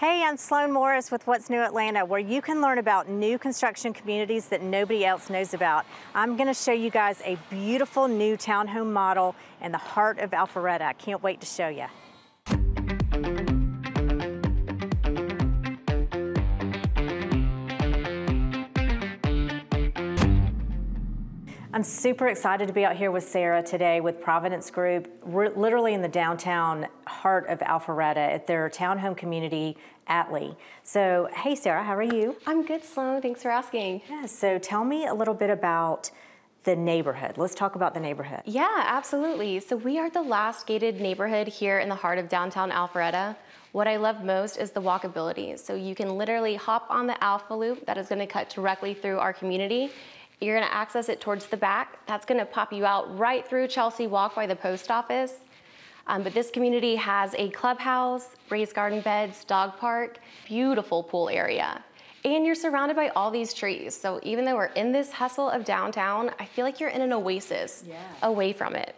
Hey, I'm Sloan Morris with What's New Atlanta, where you can learn about new construction communities that nobody else knows about. I'm going to show you guys a beautiful new townhome model in the heart of Alpharetta. I can't wait to show you. I'm super excited to be out here with Sarah today with Providence Group. We're literally in the downtown heart of Alpharetta at their townhome community, Atley. So, hey Sarah, how are you? I'm good, Sloan. Thanks for asking. Yeah, so tell me a little bit about the neighborhood. Let's talk about the neighborhood. Yeah, absolutely. So, we are the last gated neighborhood here in the heart of downtown Alpharetta. What I love most is the walkability. So, you can literally hop on the Alpha Loop that is going to cut directly through our community you're gonna access it towards the back. That's gonna pop you out right through Chelsea Walk by the post office. Um, but this community has a clubhouse, raised garden beds, dog park, beautiful pool area. And you're surrounded by all these trees. So even though we're in this hustle of downtown, I feel like you're in an oasis yeah. away from it.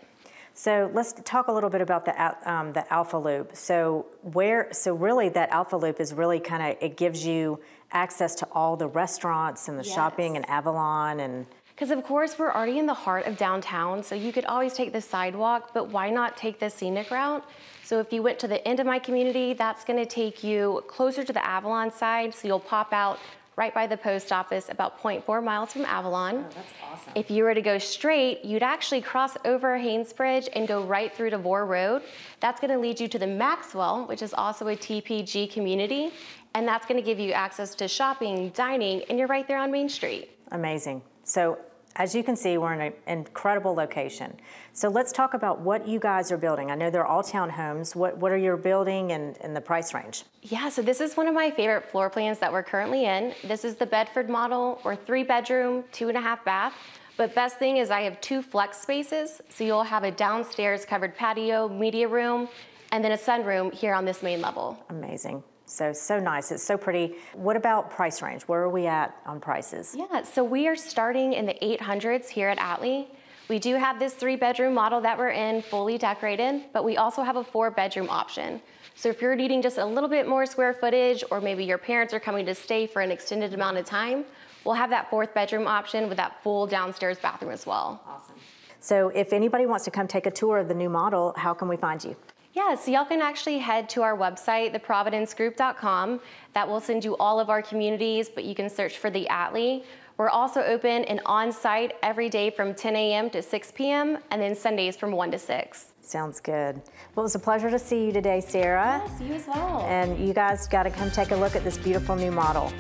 So let's talk a little bit about the um, the Alpha Loop. So where so really that Alpha Loop is really kind of it gives you access to all the restaurants and the yes. shopping and Avalon and because of course we're already in the heart of downtown, so you could always take the sidewalk, but why not take the scenic route? So if you went to the end of my community, that's gonna take you closer to the Avalon side, so you'll pop out right by the post office, about 0.4 miles from Avalon. Oh, that's awesome. If you were to go straight, you'd actually cross over Haynes Bridge and go right through to Vore Road. That's gonna lead you to the Maxwell, which is also a TPG community, and that's gonna give you access to shopping, dining, and you're right there on Main Street. Amazing. So as you can see, we're in an incredible location. So let's talk about what you guys are building. I know they're all townhomes. What, what are you building and, and the price range? Yeah, so this is one of my favorite floor plans that we're currently in. This is the Bedford model, or three bedroom, two and a half bath. But best thing is I have two flex spaces. So you'll have a downstairs covered patio, media room, and then a sunroom here on this main level. Amazing. So, so nice. It's so pretty. What about price range? Where are we at on prices? Yeah, so we are starting in the 800s here at Atley. We do have this three bedroom model that we're in fully decorated, but we also have a four bedroom option. So if you're needing just a little bit more square footage, or maybe your parents are coming to stay for an extended amount of time, we'll have that fourth bedroom option with that full downstairs bathroom as well. Awesome. So if anybody wants to come take a tour of the new model, how can we find you? Yeah, so y'all can actually head to our website, theprovidencegroup.com. That will send you all of our communities, but you can search for the Atley. We're also open and on site every day from 10 a.m. to 6 p.m. and then Sundays from 1 to 6. Sounds good. Well, it was a pleasure to see you today, Sarah. Yes, you as well. And you guys got to come take a look at this beautiful new model.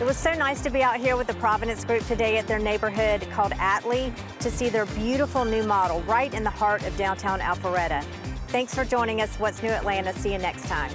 It was so nice to be out here with the Providence Group today at their neighborhood called Atley to see their beautiful new model right in the heart of downtown Alpharetta. Thanks for joining us. What's New Atlanta? See you next time.